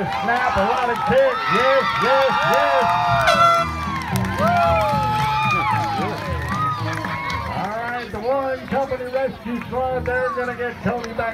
Snap! A lot of kick. Yes, yes, yes. All right, the one company rescue squad, they're going to get Tony back.